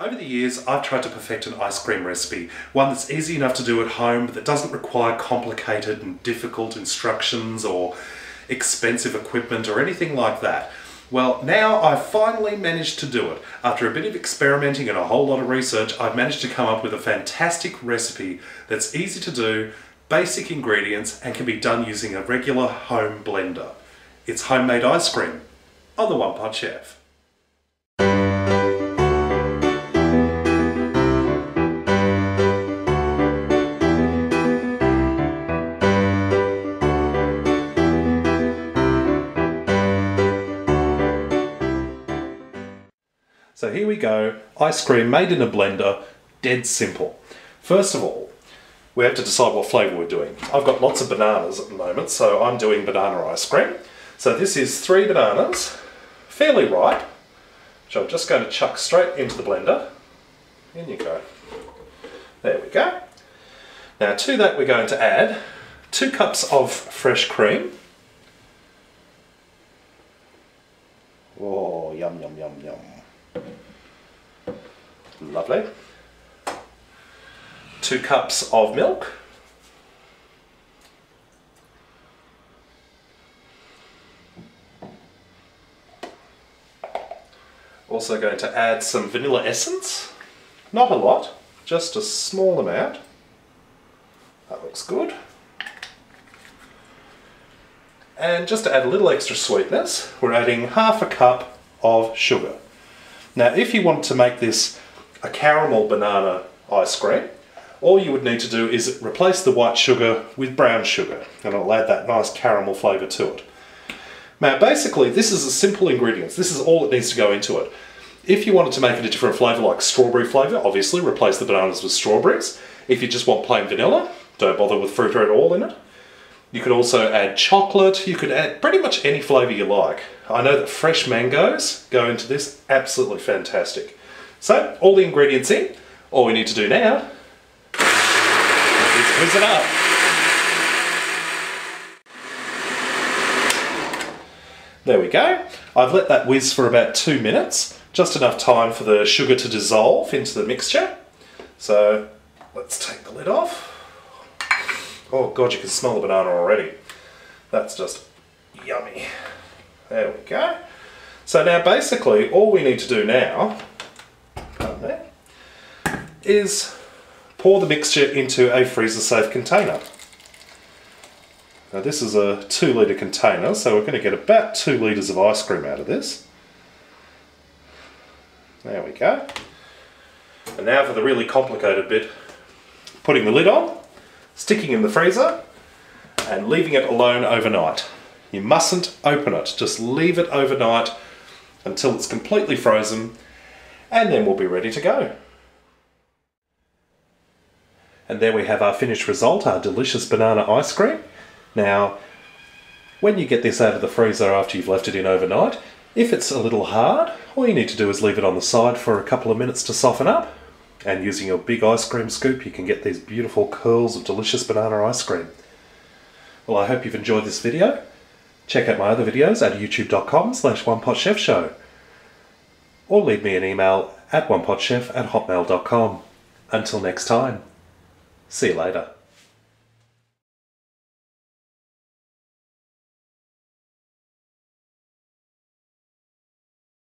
Over the years, I've tried to perfect an ice cream recipe, one that's easy enough to do at home, but that doesn't require complicated and difficult instructions or expensive equipment or anything like that. Well, now I've finally managed to do it. After a bit of experimenting and a whole lot of research, I've managed to come up with a fantastic recipe that's easy to do, basic ingredients, and can be done using a regular home blender. It's homemade ice cream on the One Pot Chef. So here we go, ice cream made in a blender, dead simple. First of all, we have to decide what flavour we're doing. I've got lots of bananas at the moment, so I'm doing banana ice cream. So this is three bananas, fairly ripe, which I'm just going to chuck straight into the blender. In you go. There we go. Now to that we're going to add two cups of fresh cream. Oh, yum, yum, yum, yum. Lovely. Two cups of milk. Also going to add some vanilla essence. Not a lot, just a small amount. That looks good. And just to add a little extra sweetness, we're adding half a cup of sugar. Now, if you want to make this a caramel banana ice cream, all you would need to do is replace the white sugar with brown sugar, and it'll add that nice caramel flavour to it. Now, basically, this is a simple ingredients. This is all that needs to go into it. If you wanted to make it a different flavour, like strawberry flavour, obviously replace the bananas with strawberries. If you just want plain vanilla, don't bother with fruit at all in it. You could also add chocolate, you could add pretty much any flavour you like. I know that fresh mangoes go into this absolutely fantastic. So, all the ingredients in, all we need to do now is whiz it up. There we go. I've let that whiz for about two minutes, just enough time for the sugar to dissolve into the mixture. So, let's take the lid off. Oh god, you can smell the banana already. That's just yummy. There we go. So now basically all we need to do now is pour the mixture into a freezer safe container. Now this is a two litre container so we're going to get about two litres of ice cream out of this. There we go. And now for the really complicated bit, putting the lid on sticking in the freezer and leaving it alone overnight. You mustn't open it, just leave it overnight until it's completely frozen and then we'll be ready to go. And there we have our finished result, our delicious banana ice cream. Now, when you get this out of the freezer after you've left it in overnight, if it's a little hard, all you need to do is leave it on the side for a couple of minutes to soften up and using your big ice cream scoop you can get these beautiful curls of delicious banana ice cream. Well I hope you've enjoyed this video. Check out my other videos at youtube.com slash onepotchefshow or leave me an email at onepotchef at hotmail.com. Until next time, see you later.